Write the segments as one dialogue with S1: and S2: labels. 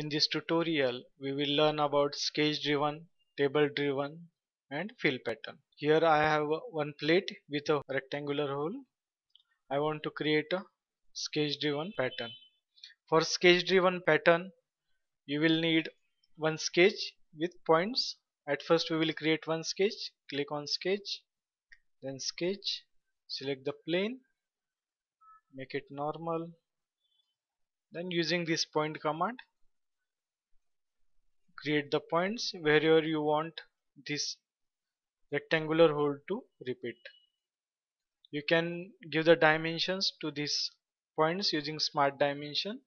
S1: In this tutorial, we will learn about sketch driven, table driven and fill pattern. Here I have one plate with a rectangular hole. I want to create a sketch driven pattern. For sketch driven pattern, you will need one sketch with points. At first we will create one sketch. Click on sketch, then sketch, select the plane, make it normal. Then using this point command, create the points wherever you want this rectangular hole to repeat. You can give the dimensions to these points using smart dimension.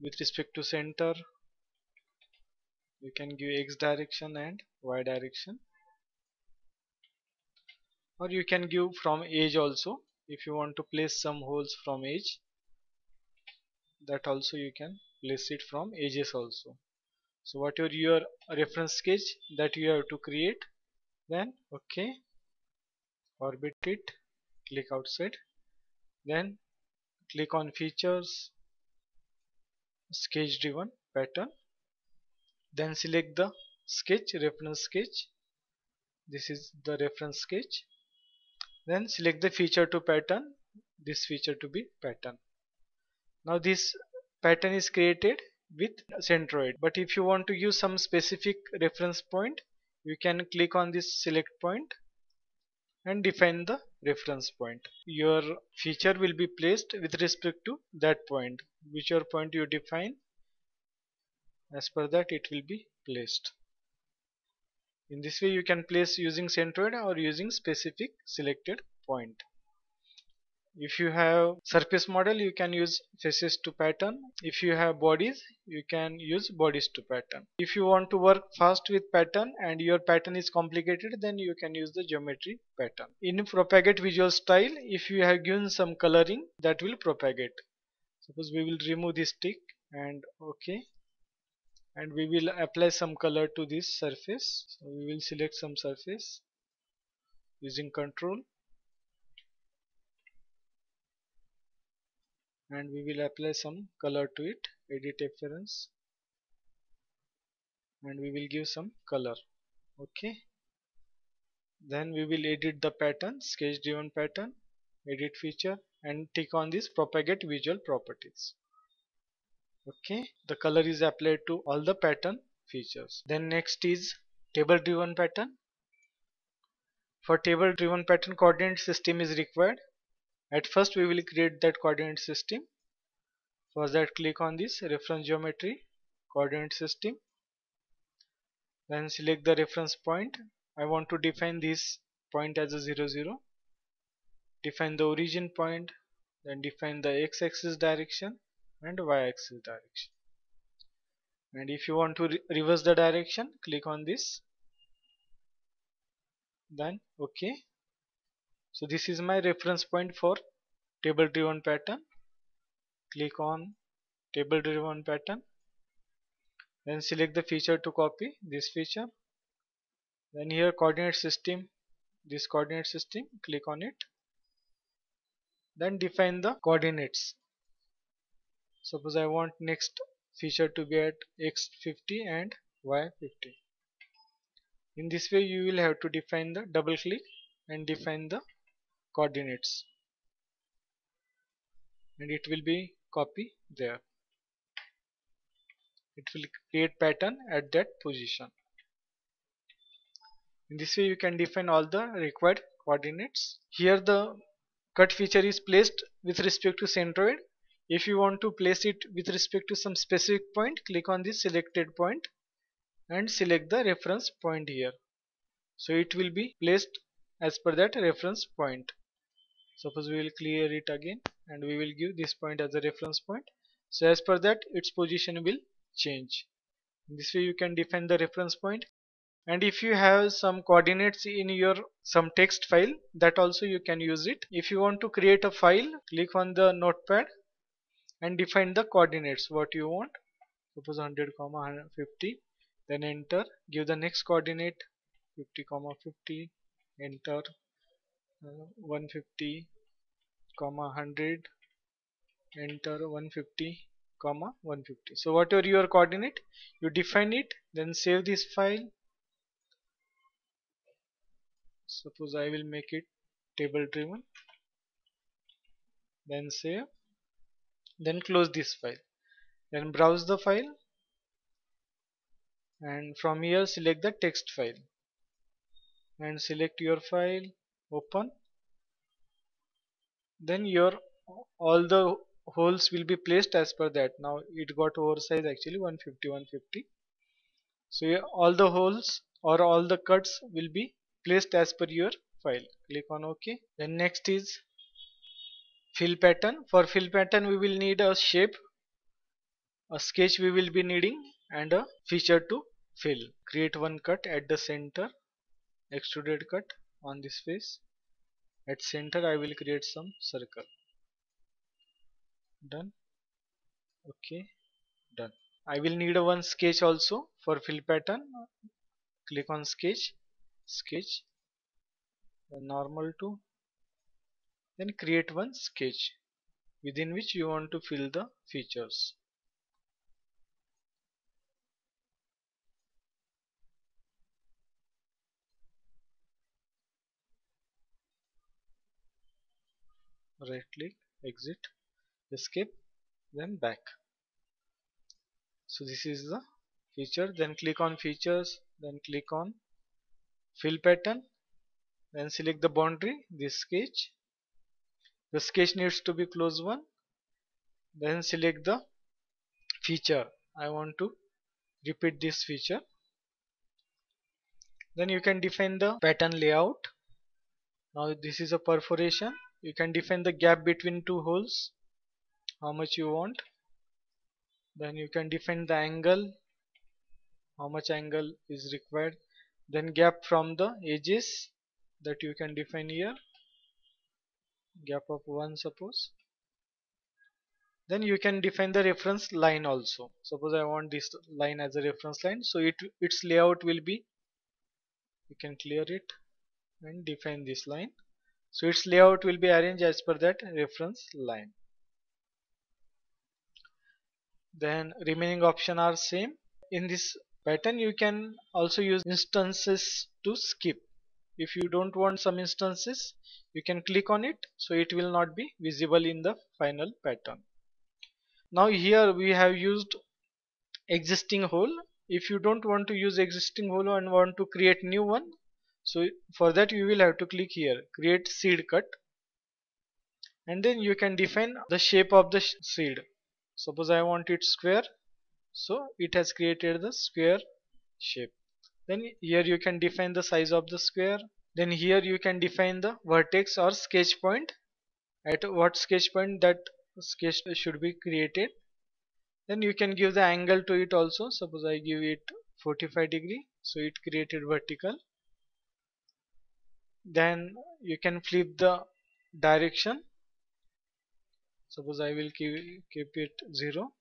S1: With respect to center you can give x direction and y direction. Or you can give from edge also. If you want to place some holes from edge that also you can place it from edges also. So whatever your reference sketch that you have to create? Then okay orbit it click outside. Then click on features sketch driven pattern. Then select the sketch reference sketch. This is the reference sketch. Then select the feature to pattern this feature to be pattern. Now this pattern is created with centroid. But if you want to use some specific reference point you can click on this select point and define the reference point. Your feature will be placed with respect to that point. Whichever point you define as per that it will be placed. In this way you can place using centroid or using specific selected point if you have surface model you can use faces to pattern. If you have bodies you can use bodies to pattern. If you want to work fast with pattern and your pattern is complicated then you can use the geometry pattern. In propagate visual style if you have given some coloring that will propagate. Suppose we will remove this tick and okay and we will apply some color to this surface. So we will select some surface using control and we will apply some color to it edit appearance and we will give some color okay? Then we will edit the pattern sketch driven pattern edit feature and tick on this propagate visual properties okay? The color is applied to all the pattern features. Then next is table driven pattern. For table driven pattern coordinate system is required at first we will create that coordinate system. For that click on this reference geometry coordinate system. Then select the reference point. I want to define this point as a 0 0. Define the origin point. Then define the x-axis direction and y-axis direction. And if you want to re reverse the direction, click on this. Then OK so this is my reference point for table driven pattern. Click on table driven pattern. Then select the feature to copy this feature. Then here coordinate system this coordinate system click on it. Then define the coordinates. Suppose I want next feature to be at x50 and y50 in this way you will have to define the double click and define the coordinates. And it will be copy there. It will create pattern at that position. In this way you can define all the required coordinates. Here the cut feature is placed with respect to centroid. If you want to place it with respect to some specific point click on this selected point and select the reference point here. So it will be placed as per that reference point suppose we will clear it again and we will give this point as a reference point. So as per that its position will change. In this way you can define the reference point. And if you have some coordinates in your some text file that also you can use it. If you want to create a file click on the notepad and define the coordinates what you want. Suppose 100 comma 150 then enter. Give the next coordinate 50 comma 50 enter 150 comma 100 enter 150 comma 150 so whatever your coordinate you define it then save this file. Suppose I will make it table driven. Then save. Then close this file. Then browse the file. And from here select the text file. And select your file open. Then your all the holes will be placed as per that. Now it got oversized actually 150 150 so here all the holes or all the cuts will be placed as per your file. Click on ok. Then next is fill pattern. For fill pattern we will need a shape a sketch we will be needing and a feature to fill. Create one cut at the center extruded cut on this face. At center I will create some circle. Done. Okay done. I will need a one sketch also for fill pattern. Click on sketch sketch normal to then create one sketch within which you want to fill the features right click exit escape then back. So this is the feature. Then click on features then click on fill pattern then select the boundary this sketch. The sketch needs to be close one. Then select the feature. I want to repeat this feature. Then you can define the pattern layout. Now this is a perforation you can define the gap between two holes how much you want. Then you can define the angle how much angle is required. Then gap from the edges that you can define here gap of 1 suppose. Then you can define the reference line also. Suppose I want this line as a reference line so it its layout will be you can clear it and define this line so its layout will be arranged as per that reference line. Then remaining option are same. In this pattern you can also use instances to skip. If you don't want some instances you can click on it so it will not be visible in the final pattern. Now here we have used existing hole. If you don't want to use existing hole and want to create new one so for that you will have to click here create seed cut. And then you can define the shape of the seed. Suppose I want it square. So it has created the square shape. Then here you can define the size of the square. Then here you can define the vertex or sketch point. At what sketch point that sketch should be created. Then you can give the angle to it also. Suppose I give it 45 degree. So it created vertical then you can flip the direction. Suppose I will keep, keep it 0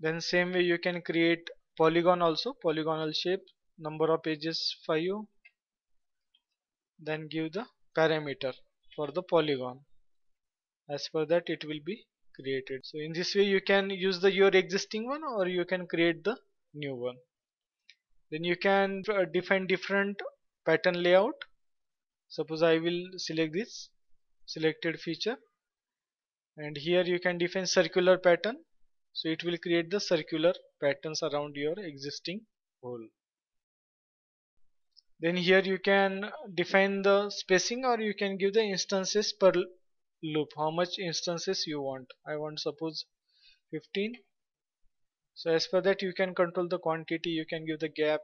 S1: then same way you can create polygon also polygonal shape number of edges 5 then give the parameter for the polygon. As per that it will be created. So in this way you can use the your existing one or you can create the new one then you can uh, define different pattern layout. Suppose I will select this selected feature. And here you can define circular pattern. So it will create the circular patterns around your existing hole. Then here you can define the spacing or you can give the instances per loop. How much instances you want. I want suppose 15 so as per that you can control the quantity you can give the gap.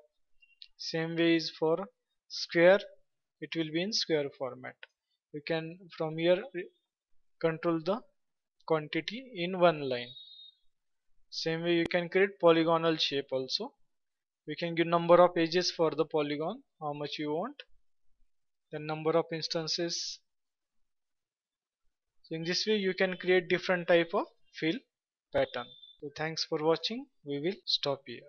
S1: Same way is for square. It will be in square format. You can from here control the quantity in one line. Same way you can create polygonal shape also. We can give number of edges for the polygon how much you want. The number of instances. So in this way you can create different type of fill pattern so thanks for watching. We will stop here